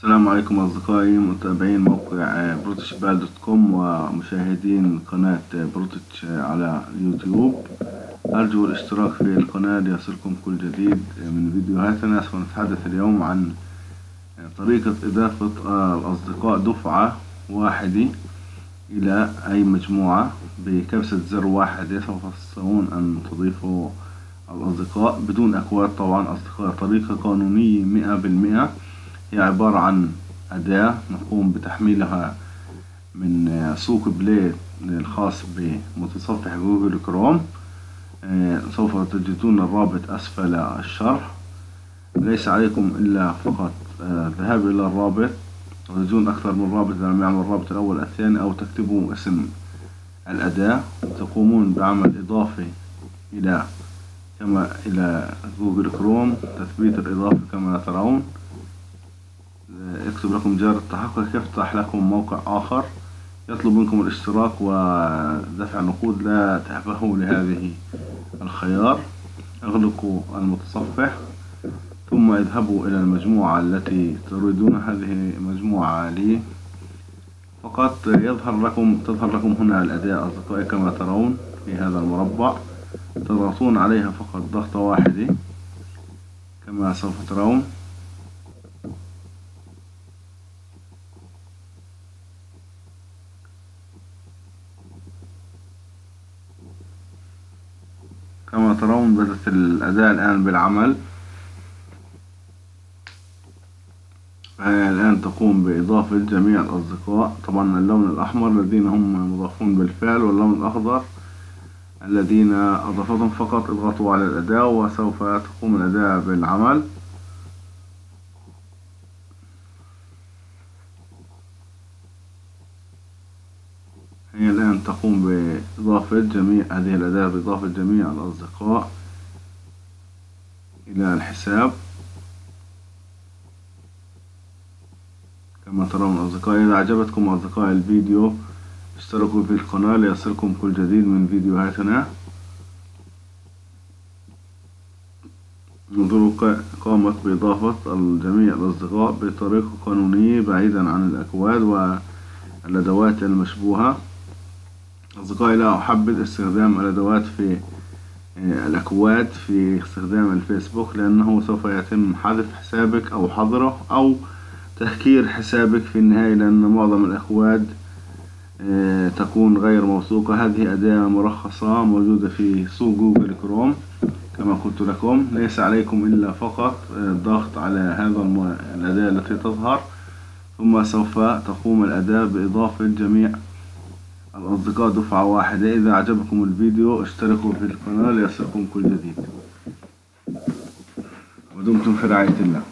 السلام عليكم أصدقائي متابعين موقع بروتشبال dot com ومشاهدين قناة بروتش على اليوتيوب. أرجو الاشتراك في القناة ليصلكم كل جديد من فيديوهاتنا. سوف نتحدث اليوم عن طريقة إضافة الأصدقاء دفعة واحدة إلى أي مجموعة بكبسة زر واحدة. سوف تستطيعون أن تضيفوا الأصدقاء بدون أكواد طبعا. أصدقاء طريقة قانونية مئة بالمئة. هي عبارة عن أداة نقوم بتحميلها من سوق بلاي الخاص بمتصفح جوجل كروم. سوف تجدون الرابط أسفل الشرح. ليس عليكم إلا فقط الذهاب إلى الرابط. وتجدون أكثر من رابط إذا لم يعمل الرابط الأول الثاني أو تكتبوا اسم الأداة. تقومون بعمل إضافة إلى كما إلى جوجل كروم تثبيت الإضافة كما ترون. يكتب لكم جار التحقق يفتح لكم موقع آخر يطلب منكم الاشتراك ودفع نقود لا تهبهوا لهذه الخيار. اغلقوا المتصفح ثم اذهبوا إلى المجموعة التي تريدون. هذه مجموعة لي. فقط يظهر لكم تظهر لكم هنا الأداة أصدقائي كما ترون في هذا المربع. تضغطون عليها فقط ضغطة واحدة كما سوف ترون. كما ترون بدأت الأداة الآن بالعمل. الآن تقوم بإضافة جميع الأصدقاء. طبعا اللون الأحمر الذين هم مضافون بالفعل واللون الأخضر الذين أضافتهم فقط إضغطوا على الأداة وسوف تقوم الأداة بالعمل. هي الآن تقوم بإضافة جميع هذه الأداة بإضافة جميع الأصدقاء إلى الحساب. كما ترون أصدقائي إذا أعجبتكم أصدقائي الفيديو اشتركوا في القناة ليصلكم كل جديد من فيديوهاتنا. منذ قامت بإضافة جميع الأصدقاء بطريقة قانونية بعيدا عن الأكواد والأدوات المشبوهة. أصدقائي لا أحبذ استخدام الأدوات في الأكواد في استخدام الفيسبوك لأنه سوف يتم حذف حسابك أو حظره أو تهكير حسابك في النهاية لأن معظم الأكواد تكون غير موثوقة. هذه أداة مرخصة موجودة في سوق جوجل كروم كما قلت لكم. ليس عليكم إلا فقط الضغط على هذا الأداة التي تظهر ثم سوف تقوم الأداة بإضافة جميع الأصدقاء دفعة واحدة. إذا أعجبكم الفيديو اشتركوا في القناة ليصلكم كل جديد. ودمتم في رعاية الله.